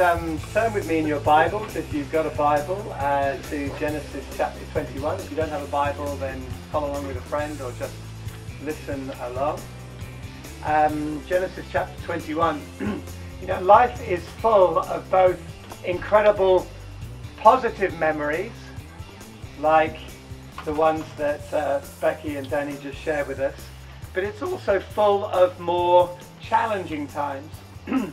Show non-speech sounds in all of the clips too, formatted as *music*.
um, turn with me in your Bibles, if you've got a Bible, uh, to Genesis chapter 21. If you don't have a Bible, then follow along with a friend or just listen along. Um, Genesis chapter 21. *clears throat* you know, life is full of both incredible positive memories, like the ones that uh, Becky and Danny just shared with us, but it's also full of more challenging times. *clears throat*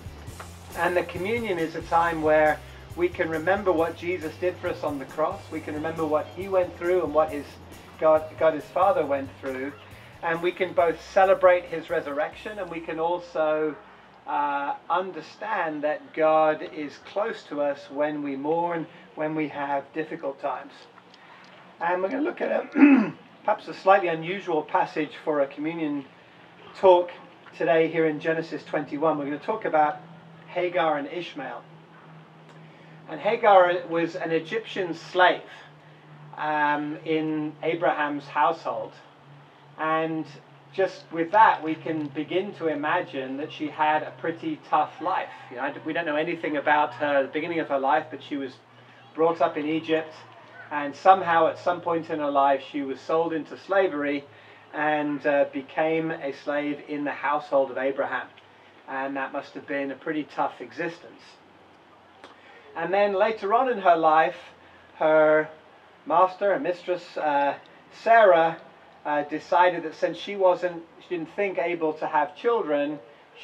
And the communion is a time where we can remember what Jesus did for us on the cross. We can remember what he went through and what his God, God his Father went through. And we can both celebrate his resurrection and we can also uh, understand that God is close to us when we mourn, when we have difficult times. And we're going to look at a, *clears throat* perhaps a slightly unusual passage for a communion talk today here in Genesis 21. We're going to talk about Hagar and Ishmael. And Hagar was an Egyptian slave um, in Abraham's household. And just with that, we can begin to imagine that she had a pretty tough life. You know, we don't know anything about her, the beginning of her life, but she was brought up in Egypt, and somehow at some point in her life, she was sold into slavery and uh, became a slave in the household of Abraham and that must have been a pretty tough existence. And then later on in her life, her master, her mistress, uh, Sarah, uh, decided that since she wasn't, she didn't think able to have children,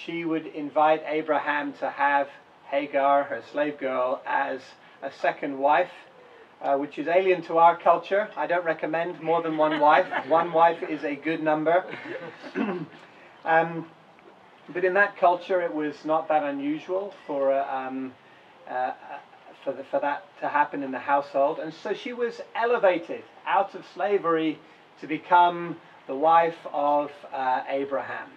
she would invite Abraham to have Hagar, her slave girl, as a second wife, uh, which is alien to our culture. I don't recommend more than one wife. *laughs* one wife is a good number. *laughs* um, but in that culture, it was not that unusual for, uh, um, uh, for, the, for that to happen in the household. And so she was elevated out of slavery to become the wife of uh, Abraham.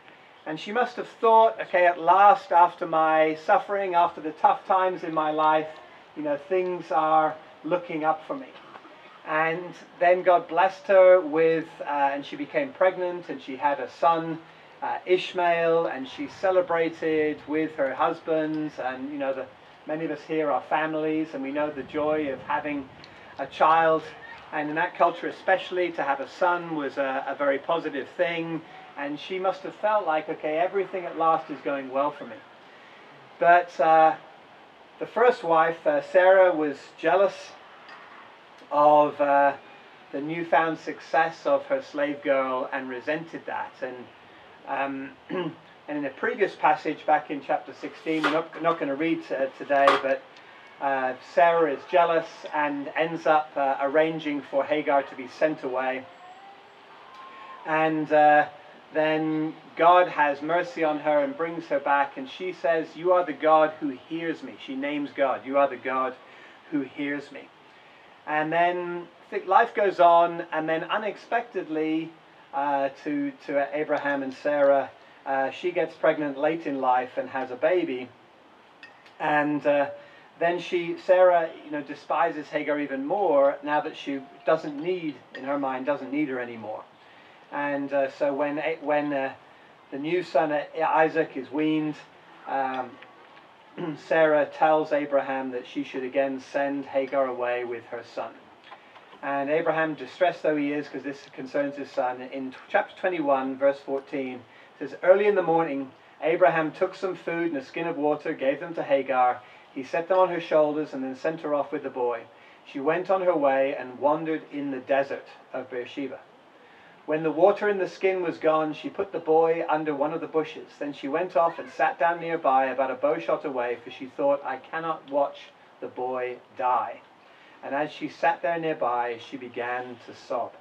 And she must have thought, okay, at last, after my suffering, after the tough times in my life, you know, things are looking up for me. And then God blessed her with, uh, and she became pregnant, and she had a son uh, Ishmael, and she celebrated with her husbands, and you know, the, many of us here are families, and we know the joy of having a child. And in that culture, especially, to have a son was a, a very positive thing. And she must have felt like, okay, everything at last is going well for me. But uh, the first wife, uh, Sarah, was jealous of uh, the newfound success of her slave girl and resented that. And um, *clears throat* and in a previous passage back in chapter 16, we're not, not going to read uh, today, but uh, Sarah is jealous and ends up uh, arranging for Hagar to be sent away. And uh, then God has mercy on her and brings her back, and she says, You are the God who hears me. She names God. You are the God who hears me. And then life goes on, and then unexpectedly, uh, to, to Abraham and Sarah. Uh, she gets pregnant late in life and has a baby. And uh, then she, Sarah, you know, despises Hagar even more now that she doesn't need, in her mind, doesn't need her anymore. And uh, so when, when uh, the new son Isaac is weaned, um, *clears throat* Sarah tells Abraham that she should again send Hagar away with her son. And Abraham, distressed though he is, because this concerns his son, in chapter 21, verse 14, says, Early in the morning, Abraham took some food and a skin of water, gave them to Hagar. He set them on her shoulders and then sent her off with the boy. She went on her way and wandered in the desert of Beersheba. When the water in the skin was gone, she put the boy under one of the bushes. Then she went off and sat down nearby, about a bow shot away, for she thought, I cannot watch the boy die and as she sat there nearby, she began to sob.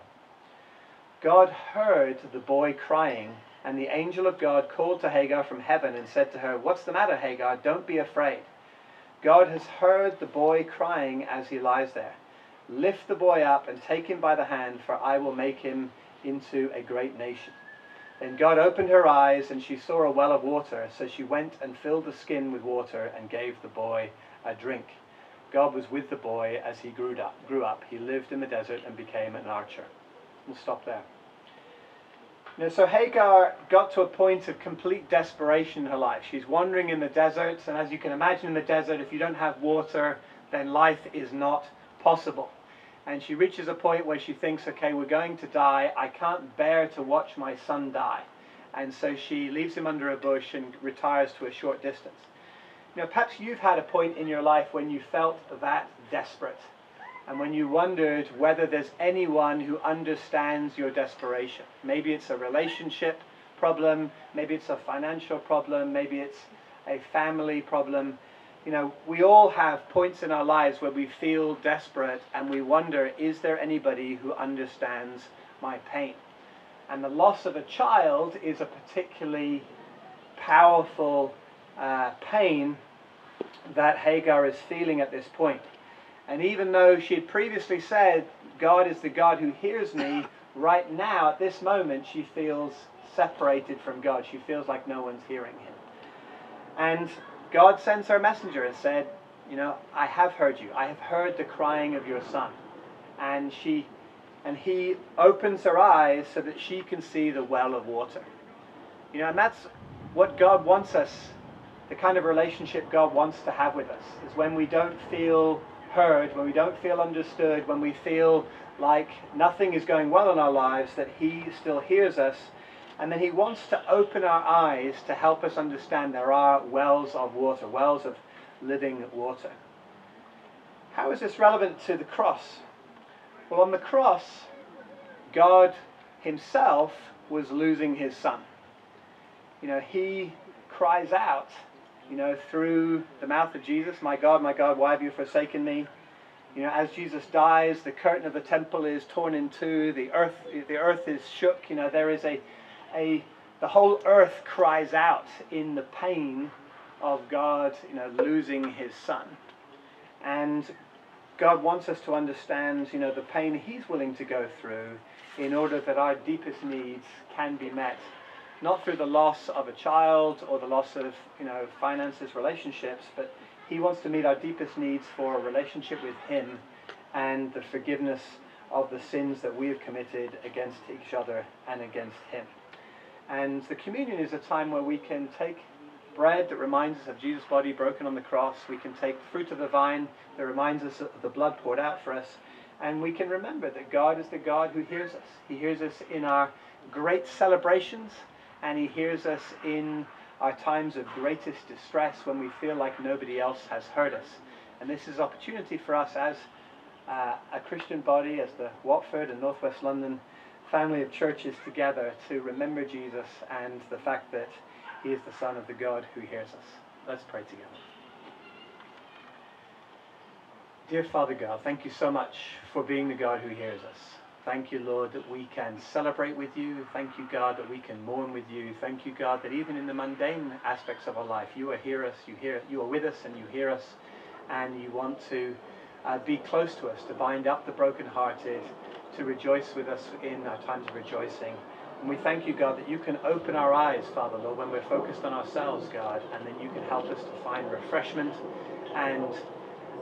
God heard the boy crying, and the angel of God called to Hagar from heaven and said to her, What's the matter, Hagar? Don't be afraid. God has heard the boy crying as he lies there. Lift the boy up and take him by the hand, for I will make him into a great nation. Then God opened her eyes, and she saw a well of water. So she went and filled the skin with water and gave the boy a drink. God was with the boy as he grew up. Grew up. He lived in the desert and became an archer. We'll stop there. Know, so Hagar got to a point of complete desperation in her life. She's wandering in the deserts, and as you can imagine in the desert, if you don't have water, then life is not possible. And she reaches a point where she thinks, okay, we're going to die. I can't bear to watch my son die. And so she leaves him under a bush and retires to a short distance. Know, perhaps you've had a point in your life when you felt that desperate and when you wondered whether there's anyone who understands your desperation. Maybe it's a relationship problem, maybe it's a financial problem, maybe it's a family problem. You know, we all have points in our lives where we feel desperate and we wonder, is there anybody who understands my pain? And the loss of a child is a particularly powerful uh, pain that Hagar is feeling at this point. And even though she had previously said, God is the God who hears me, right now, at this moment, she feels separated from God. She feels like no one's hearing him. And God sends her a messenger and said, You know, I have heard you. I have heard the crying of your son. And she and he opens her eyes so that she can see the well of water. You know, and that's what God wants us, the kind of relationship God wants to have with us, is when we don't feel heard, when we don't feel understood, when we feel like nothing is going well in our lives, that He still hears us. And then He wants to open our eyes to help us understand there are wells of water, wells of living water. How is this relevant to the cross? Well, on the cross, God Himself was losing His Son. You know, He cries out you know, through the mouth of Jesus, My God, my God, why have you forsaken me? You know, as Jesus dies, the curtain of the temple is torn in two, the earth, the earth is shook, you know, there is a, a, the whole earth cries out in the pain of God, you know, losing his son. And God wants us to understand, you know, the pain he's willing to go through in order that our deepest needs can be met not through the loss of a child or the loss of you know finances, relationships, but He wants to meet our deepest needs for a relationship with Him and the forgiveness of the sins that we have committed against each other and against Him. And the communion is a time where we can take bread that reminds us of Jesus' body broken on the cross. We can take fruit of the vine that reminds us of the blood poured out for us. And we can remember that God is the God who hears us. He hears us in our great celebrations and He hears us in our times of greatest distress when we feel like nobody else has heard us. And this is opportunity for us as uh, a Christian body, as the Watford and Northwest London family of churches together to remember Jesus and the fact that He is the Son of the God who hears us. Let's pray together. Dear Father God, thank you so much for being the God who hears us. Thank you, Lord, that we can celebrate with you. Thank you, God, that we can mourn with you. Thank you, God, that even in the mundane aspects of our life, you are hear us, you hear, you are with us, and you hear us, and you want to uh, be close to us, to bind up the brokenhearted, to rejoice with us in our times of rejoicing. And we thank you, God, that you can open our eyes, Father, Lord, when we're focused on ourselves, God, and then you can help us to find refreshment and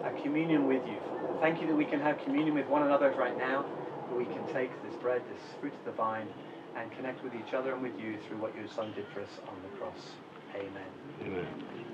a communion with you. Thank you that we can have communion with one another right now we can take this bread, this fruit of the vine, and connect with each other and with you through what your Son did for us on the cross. Amen. Amen.